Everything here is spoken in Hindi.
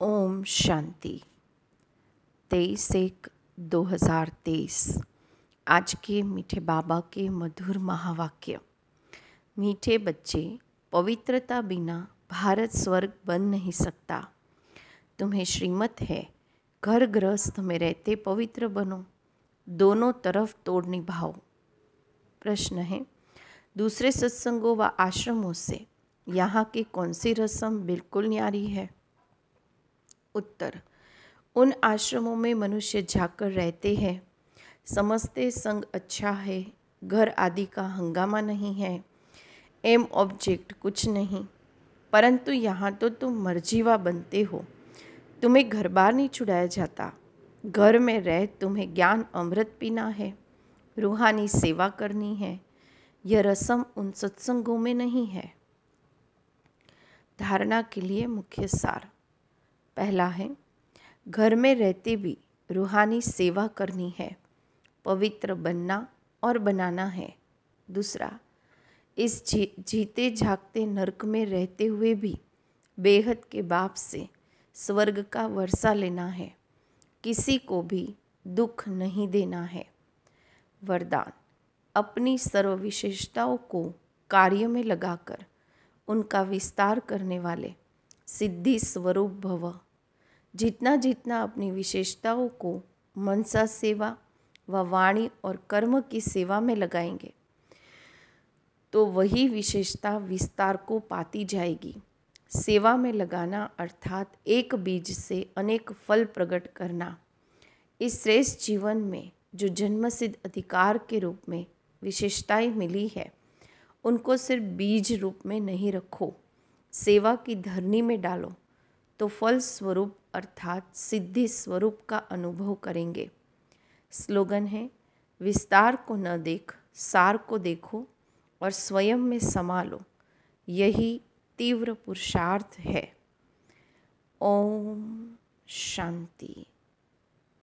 ओम शांति। तेईस एक दो हज़ार तेईस। आज के मीठे बाबा के मधुर महावाक्य। मीठे बच्चे, पवित्रता बिना भारत स्वर्ग बन नहीं सकता। तुम्हें श्रीमत है घर गृहस्थ में रहते पवित्र बनो। दोनों तरफ़ तोड़ निभाओ। प्रश्न है, दूसरे सत्संगों व आश्रमों से यहाँ की कौन सी रस्म बिल्कुल न्यारी है? उत्तर। उन आश्रमों में मनुष्य जाकर रहते हैं। समझते संग अच्छा है, घर आदि का हंगामा नहीं है। एम ऑब्जेक्ट कुछ नहीं, परंतु यहाँ तो तुम मर्जीवा बनते हो। तुम्हें घर बार नहीं छुड़ाया जाता। घर में रह तुम्हें ज्ञान अमृत पीना है, रूहानी सेवा करनी है। यह रस्म उन सत्संगों में नहीं है। धारणा के लिए मुख्य सार। पहला है घर में रहते भी रूहानी सेवा करनी है पवित्र बनना और बनाना है। दूसरा इस जी, जीते जागते नरक में रहते हुए भी बेहद के बाप से स्वर्ग का वर्षा लेना है किसी को भी दुख नहीं देना है। वरदान अपनी सर्व विशेषताओं को कार्य में लगाकर उनका विस्तार करने वाले सिद्धि स्वरूप भव। जितना जितना अपनी विशेषताओं को मनसा सेवा व वाणी और कर्म की सेवा में लगाएँगे तो वही विशेषता विस्तार को पाती जाएगी। सेवा में लगाना अर्थात एक बीज से अनेक फल प्रकट करना। इस श्रेष्ठ जीवन में जो जन्मसिद्ध अधिकार के रूप में विशेषताएँ मिली है, उनको सिर्फ़ बीज रूप में नहीं रखो। सेवा की धरनी में डालो। तो फल स्वरूप अर्थात सिद्धि स्वरूप का अनुभव करेंगे। स्लोगन है, विस्तार को न देख, सार को देखो और स्वयं में समा लो यही तीव्र पुरुषार्थ है। ओम शांति।